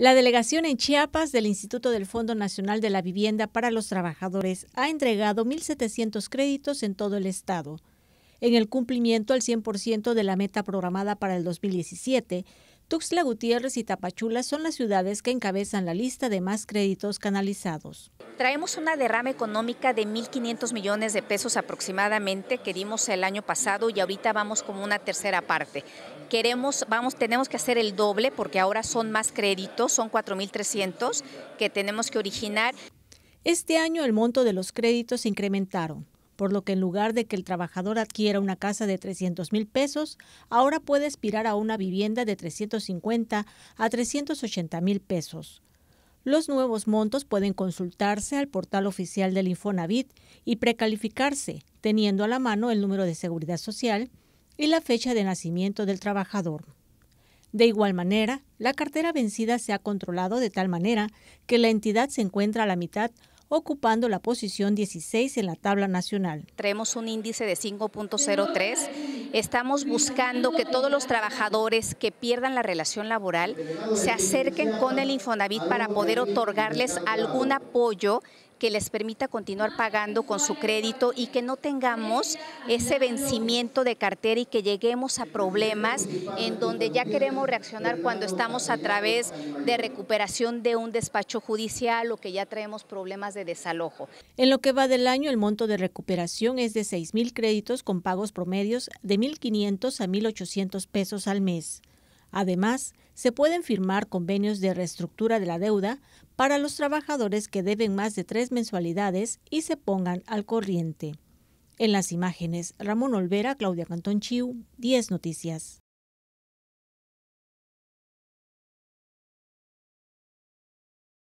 La delegación en Chiapas del Instituto del Fondo Nacional de la Vivienda para los Trabajadores ha entregado 1.700 créditos en todo el estado. En el cumplimiento al 100% de la meta programada para el 2017, Tuxtla Gutiérrez y Tapachula son las ciudades que encabezan la lista de más créditos canalizados. Traemos una derrama económica de 1.500 millones de pesos aproximadamente que dimos el año pasado y ahorita vamos como una tercera parte. Queremos, vamos, tenemos que hacer el doble porque ahora son más créditos, son 4.300 que tenemos que originar. Este año el monto de los créditos se incrementaron por lo que en lugar de que el trabajador adquiera una casa de 300 mil pesos, ahora puede aspirar a una vivienda de 350 a 380 mil pesos. Los nuevos montos pueden consultarse al portal oficial del Infonavit y precalificarse, teniendo a la mano el número de seguridad social y la fecha de nacimiento del trabajador. De igual manera, la cartera vencida se ha controlado de tal manera que la entidad se encuentra a la mitad ocupando la posición 16 en la tabla nacional. Traemos un índice de 5.03. Estamos buscando que todos los trabajadores que pierdan la relación laboral se acerquen con el Infonavit para poder otorgarles algún apoyo que les permita continuar pagando con su crédito y que no tengamos ese vencimiento de cartera y que lleguemos a problemas en donde ya queremos reaccionar cuando estamos a través de recuperación de un despacho judicial o que ya traemos problemas de desalojo. En lo que va del año, el monto de recuperación es de 6 mil créditos con pagos promedios de 1.500 a 1.800 pesos al mes. Además, se pueden firmar convenios de reestructura de la deuda para los trabajadores que deben más de tres mensualidades y se pongan al corriente. En las imágenes, Ramón Olvera, Claudia Cantón Chiu, 10 Noticias.